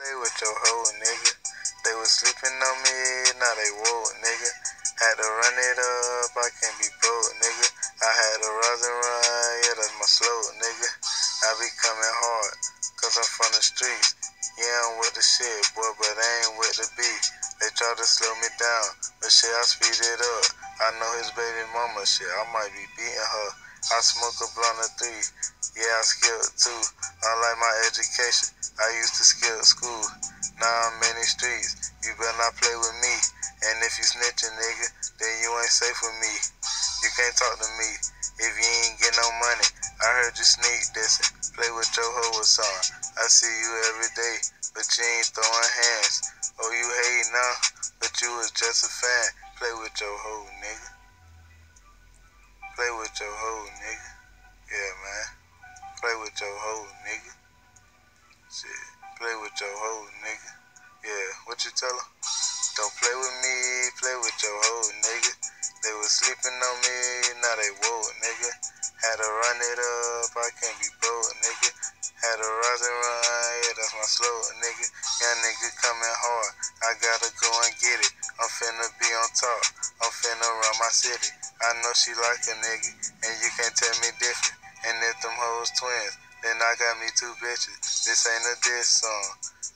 Play with your hoe, nigga. They was sleeping on me, now they woke, nigga. Had to run it up, I can't be broke, nigga. I had to rise and run, yeah, that's my slow, nigga. I be coming hard, cause I'm from the streets. Yeah, I'm with the shit, boy, but I ain't with the beat. They try to slow me down, but shit, I speed it up. I know his baby mama, shit, I might be beating her. I smoke a blunt of three, yeah, I'm skilled too. Unlike my education, I used to skip school. Now I'm in these streets. You better not play with me. And if you snitching, nigga, then you ain't safe with me. You can't talk to me if you ain't get no money. I heard you sneak dissing. Play with your hoe or. I see you every day, but you ain't throwing hands. Oh, you hate now, but you was just a fan. Play with your hoe, nigga. With your hoe, nigga. Shit. Play with your hoe, nigga. Yeah, what you tell her? Don't play with me, play with your hoe, nigga. They was sleeping on me, now they woke, nigga. Had to run it up, I can't be broke, nigga. Had to rise and run, yeah, that's my slow, nigga. Young nigga coming hard, I gotta go and get it. I'm finna be on top, I'm finna run my city. I know she like a nigga, and you can't tell me different. And if them hoes twins, then I got me two bitches. This ain't a diss song.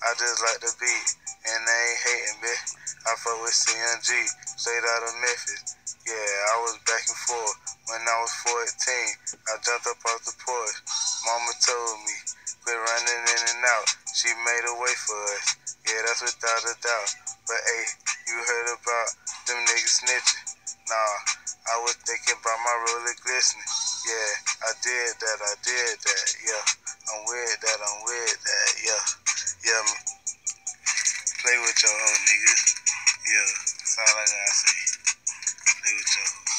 I just like the beat, and I ain't hating, bitch. I fuck with CNG, straight out of Memphis. Yeah, I was back and forth. When I was 14, I jumped up off the porch. Mama told me, quit running in and out. She made a way for us. Yeah, that's without a doubt. But hey, was thinking about my roller glistening. Yeah, I did that, I did that, yeah. I'm with that, I'm with that, yeah. Yeah, man. play with your own niggas. Yeah, that's all I gotta say. Play with your.